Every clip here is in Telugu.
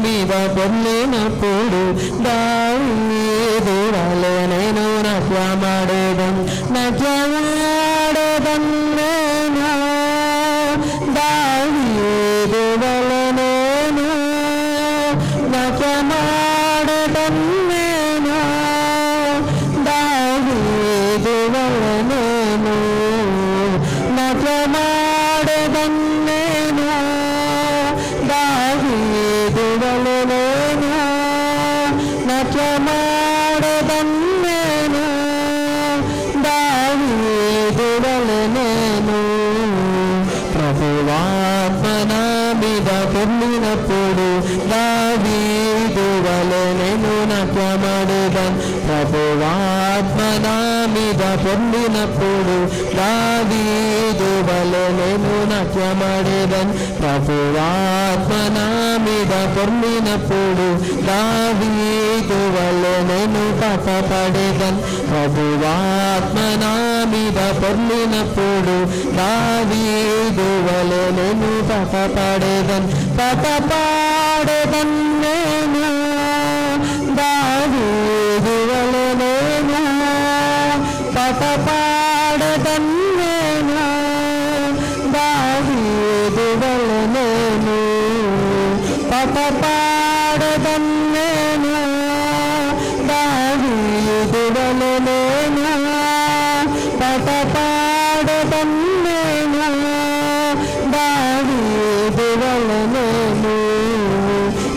మీద పొర్లినప్పుడు దావీదు వలె నేను నట్యమాడేదం నట్యమాడేదం నట్యమాడేదం నేను దావీదు వలె నేను ప్రభువాత్మన మీద పొందినప్పుడు దావీదు వలె నేను నట్యమాడేదం ప్రభువాత్మన మీద పొందినప్పుడు దావీదు వలె నేను నట్యమాడేదన్ ప్రభువాత్మన మీద పొందినప్పుడు దావీదు వలె నేను పాట పడేదన్ ప్రభువాత్మన మీద పొందినప్పుడు దావీదు వలె నేను పాట నేను దావీదు వలె నేను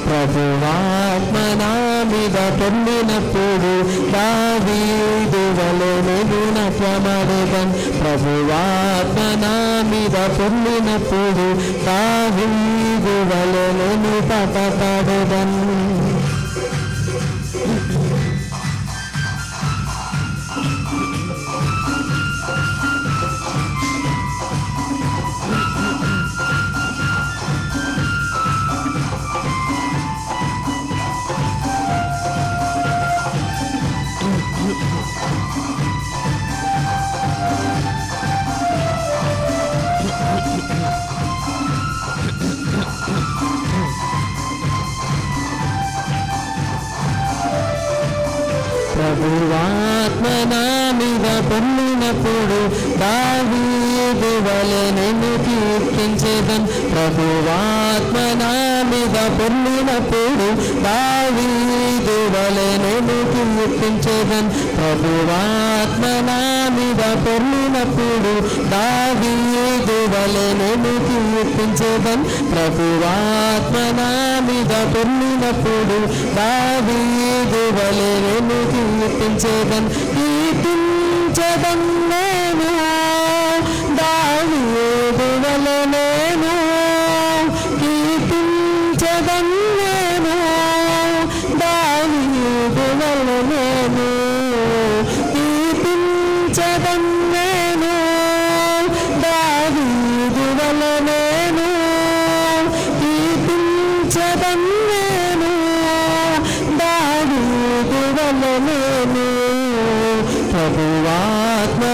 ప్రభువాత్మనా మీద పొందినప్పుడు దావీదు వలె నేను నట్యమాడేదన్ ప్రభువాత్మనా మీద పొందినప్పుడు దావీదు వలె నేను పాట పాడేదన్ ప్రభువాత్మనా మీద పొందినప్పుడు దావీదు వలె నేను కీర్తించేదన్ ప్రభువాత్మనా మీద పొందినప్పుడు దావీదు వలె నేను కీర్తించేదన్ ప్రభువాత్మనా మీద పొందినప్పుడు దావీదు వలె నేను కీర్తించేదన్ ప్రభువాత్మనా మీద పొందినప్పుడు దావీదు వలె నేను కీర్తించేదన్ కీర్తించదన్ నేను. దావీదు వలె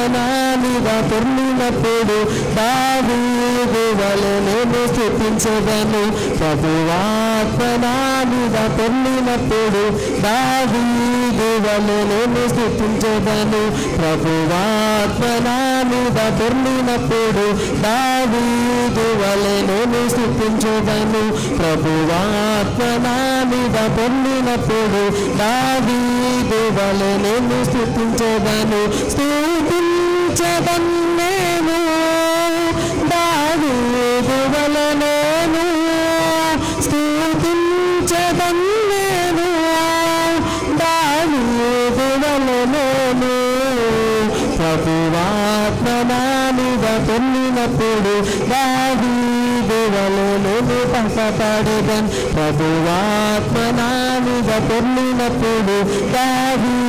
నాలుగా మీద పొందినప్పుడు దావీదు వలె నేను స్థుతించదను. ప్రభువాత్మ నాలుగా పొందినప్పుడు దావీదు వలె నేను స్థుతించదను. ప్రభువాత్మ నాలుగా పొందినప్పుడు దావీదు వలె నేను స్థుతించదను. ప్రభువాత్మ నాలుగా పొందినప్పుడు దావీదు వలె నేను స్థుతించదను. స్థుతించదను నేను దావీదు వలె నేను స్థుతించదను నేను దావీదు వలె నేను ప్రభువాత్మనా మీద పొందినప్పుడు దావీదు వలె నేను పసపడదన్ ప్రభువాత్మనా మీద పొందినప్పుడు దావీదు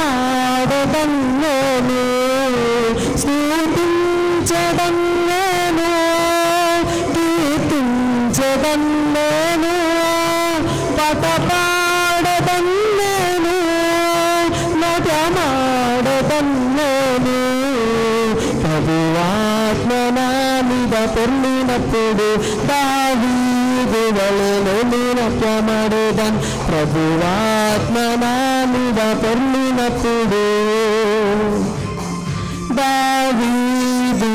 పాడదన్నను స్థూతించదన్నను కీర్తించదన్నను పట పాడదన్నను నటమాడదన్నను ప్రభువాత్మ నా మీద పొందినప్పుడు దావీ ಮಿದುಗಳೇಲೋನಿರಪ್ಯ ಮಾಡಿದನ್ ಪ್ರಭುವಾತ್ಮನಾನಿದ ಪೆರ್ಲಿನಪ್ಪುಡು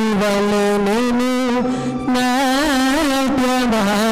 ದಾವೀದುಗಳೇನೇನು ನಾಟ್ಯ ಮಾಡಿ